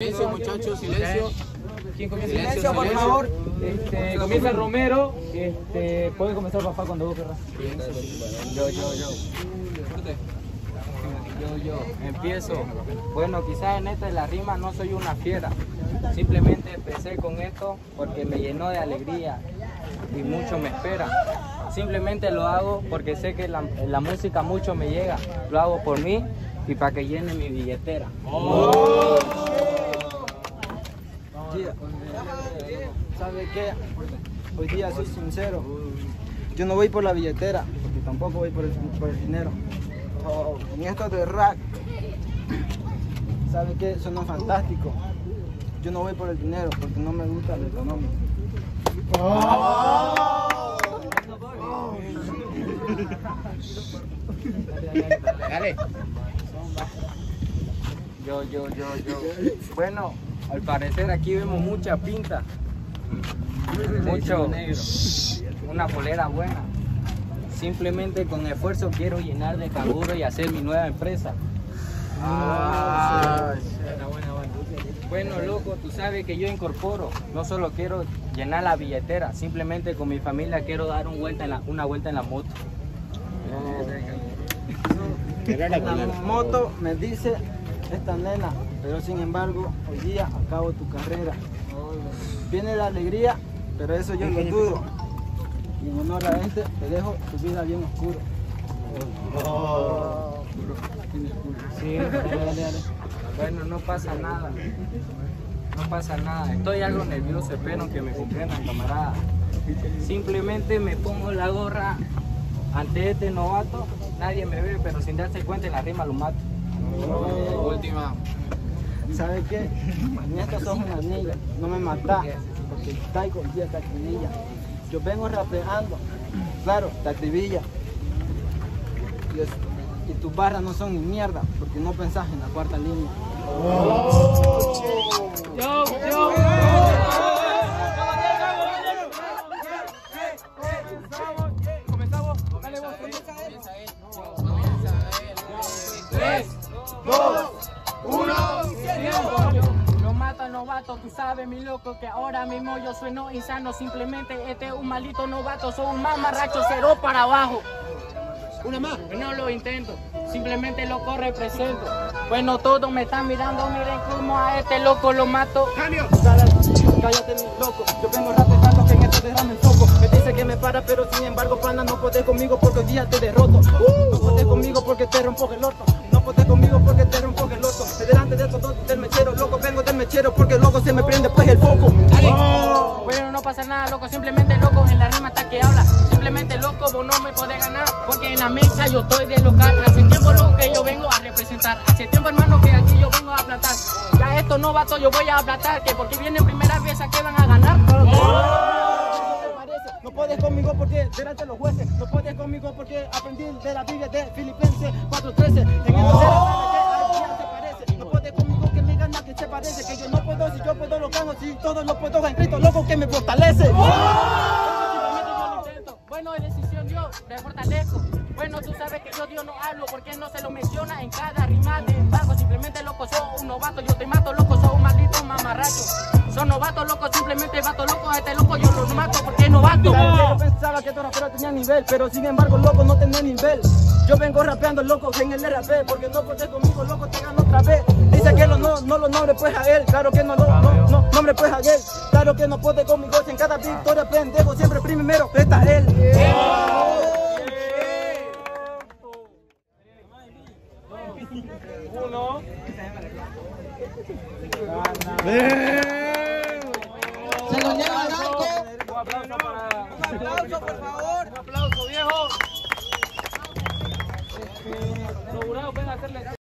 Silencio, muchachos, silencio. ¿Quién comienza? Silencio, por silencio. favor. Este, comienza Romero. Este, puede comenzar papá cuando vos querrás. Yo, yo, yo. Yo, yo. Empiezo. Bueno, quizás en esta de la rima no soy una fiera. Simplemente empecé con esto porque me llenó de alegría y mucho me espera. Simplemente lo hago porque sé que la, la música mucho me llega. Lo hago por mí y para que llene mi billetera. ¿Sabe qué? Hoy día soy sincero. Yo no voy por la billetera, porque tampoco voy por el, por el dinero. Oh, en esto de rap, ¿sabe qué? Suena fantástico. Yo no voy por el dinero, porque no me gusta lo económico. Dale. Yo, yo, yo, yo. Bueno, al parecer aquí vemos mucha pinta. Mucho. Una polera buena. Simplemente con esfuerzo quiero llenar de canguro y hacer mi nueva empresa. Ah, Bueno, loco, tú sabes que yo incorporo. No solo quiero llenar la billetera, simplemente con mi familia quiero dar un vuelta en la- una vuelta en la moto. La moto me dice esta nena, pero sin embargo, hoy día acabo tu carrera. Viene la alegría, pero eso yo lo dudo. Y en honor a este, te dejo tu vida bien oscuro. Sí. Bueno, no pasa nada. No pasa nada. Estoy algo nervioso, espero que me comprendan, camarada. Simplemente me pongo la gorra ante este novato. Nadie me ve, pero sin darse cuenta en la rima lo mato. Última. ¿Sabes qué? En esto sos una niña, no me matás, porque traigo el día de activilla. Yo vengo rapeando, claro, de activilla. Y, y tus barras no son ni mierda, porque no pensás en la cuarta línea. Yo, yo. Comenzamos. Dale vos. Dos, uno. Lo mato al novato, tú sabes mi loco que ahora mismo yo sueno insano Simplemente este es un maldito novato, soy un mamarracho cero para abajo Una más No lo intento, simplemente loco represento Bueno todos me están mirando, miren cómo a este loco lo mato Cállate mi loco, yo vengo rapeando que en esto derrame el foco. Me dice que me para, pero sin embargo, pana, no podés conmigo porque hoy día te derroto. No podés conmigo porque te rompo el orto. Podés conmigo porque te el orto. De delante de todos del mechero, loco, vengo del mechero porque loco se me prende pues el foco. Bueno no pasa nada loco, simplemente loco en la rima hasta que habla. Simplemente loco vos no me podés ganar. Porque en la mesa yo estoy de local. Hace tiempo loco que yo vengo a representar. Hace tiempo hermano que aquí yo vengo a aplatar. Ya esto no vato yo voy a aplatar. Que porque viene primera vez a que van a ganar No puedes conmigo porque delante de los jueces. No puedes conmigo porque aprendí de la Biblia de Filipenses 4.13. En el tercero sabe que se parece. Que yo no puedo, si yo puedo lo gano. Si todo lo puedo en Cristo, loco que me fortalece. Intento. Bueno, es decisión yo, me fortalezco. Bueno, tú sabes que yo Dios no hablo porque no se lo menciona en cada rima de bajo. Simplemente loco, soy un novato, yo te mato, loco, soy un maldito mamarracho. Son novatos, loco, simplemente vato, loco, este loco yo lo mato porque es novato. Yo pensaba que tu rapero tenía nivel, pero sin embargo, loco, no tenía nivel. Yo vengo rapeando, loco, en el RP, porque no puedes conmigo, loco, te gano otra vez. Dice que lo no, no lo nombre pues a él, claro que no lo no, no, nombre pues a él. Claro que no puede conmigo, si en cada victoria pendejo, siempre primero está él. Se lo lleva Danco. Un aplauso. Un aplauso, por favor. Un aplauso, viejo. Sobrado, ven a hacerle.